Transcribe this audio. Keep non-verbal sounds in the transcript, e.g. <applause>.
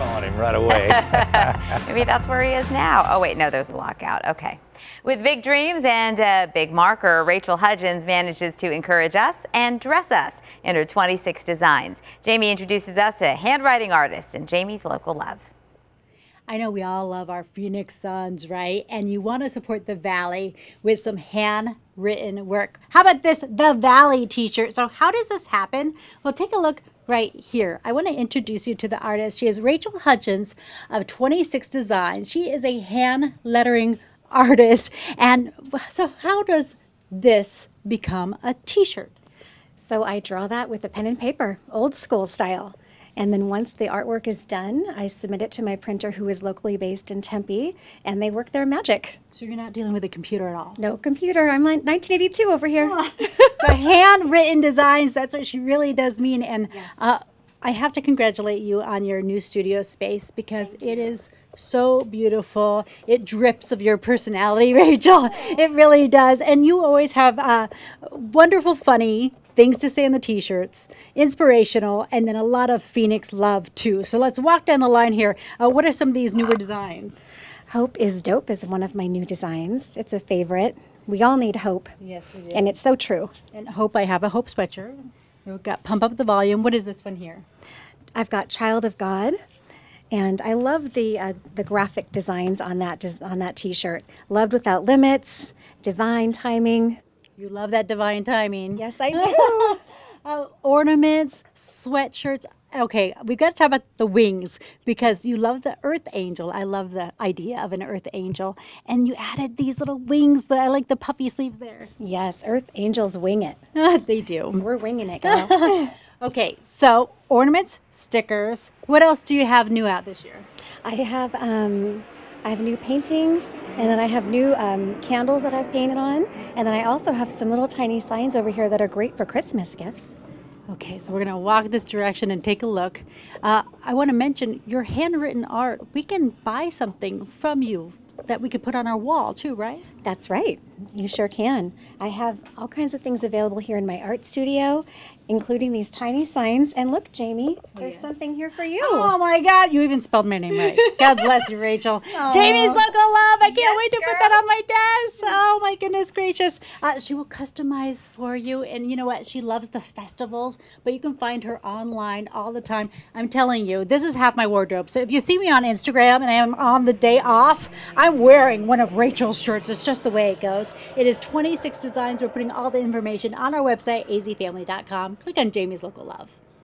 calling him right away. <laughs> Maybe that's where he is now. Oh, wait, no, there's a lockout. Okay. With big dreams and a big marker, Rachel Hudgens manages to encourage us and dress us in her 26 designs. Jaime introduces us to a handwriting artist and Jaime's local love. I know we all love our Phoenix Suns, right? And you want to support the Valley with some handwritten work. How about this The Valley t-shirt? So how does this happen? Well, take a look right here. I want to introduce you to the artist. She is Rachel Hutchins of Twenty6 Designs. She is a hand lettering artist. And so how does this become a t-shirt? So I draw that with a pen and paper, old school style. And then once the artwork is done, I submit it to my printer who is locally based in Tempe, and they work their magic. So you're not dealing with a computer at all? No computer. I'm like 1982 over here. <laughs> so handwritten designs, that's what she really does mean. And yes. uh, I have to congratulate you on your new studio space because it is so beautiful. It drips of your personality, <laughs> Rachel. It really does. And you always have uh, wonderful, funny things to say in the t-shirts, inspirational, and then a lot of Phoenix love too. So let's walk down the line here. Uh, what are some of these newer designs? Hope is Dope is one of my new designs. It's a favorite. We all need hope. Yes, we do. And it's so true. And Hope, I have a Hope sweatshirt. We've got Pump Up the Volume. What is this one here? I've got Child of God. And I love the uh, the graphic designs on that on that T-shirt. Loved without limits, divine timing. You love that divine timing. Yes, I <laughs> do. uh, ornaments, sweatshirts. Okay, we've got to talk about the wings because you love the earth angel. I love the idea of an earth angel. And you added these little wings that I like the puffy sleeves there. Yes, earth angels wing it. <laughs> they do. We're winging it, girl. <laughs> okay, so ornaments, stickers. What else do you have new out this year? I have um, I have new paintings, and then I have new um, candles that I've painted on, and then I also have some little tiny signs over here that are great for Christmas gifts. Okay, so we're going to walk this direction and take a look. Uh, I want to mention your handwritten art. We can buy something from you that we could put on our wall too, right? That's right. You sure can. I have all kinds of things available here in my art studio, including these tiny signs. And look, Jaime, there's yes. something here for you. Oh my God, you even spelled my name right. God bless you, Rachel. <laughs> Jaime's Local Love. I can't yes, wait to girl. put that on my desk. Goodness gracious. Uh, she will customize for you. And you know what? She loves the festivals, but you can find her online all the time. I'm telling you, this is half my wardrobe. So if you see me on Instagram and I am on the day off, I'm wearing one of Rachel's shirts. It's just the way it goes. It is 26 designs. We're putting all the information on our website, azfamily.com. Click on Jaime's Local Love.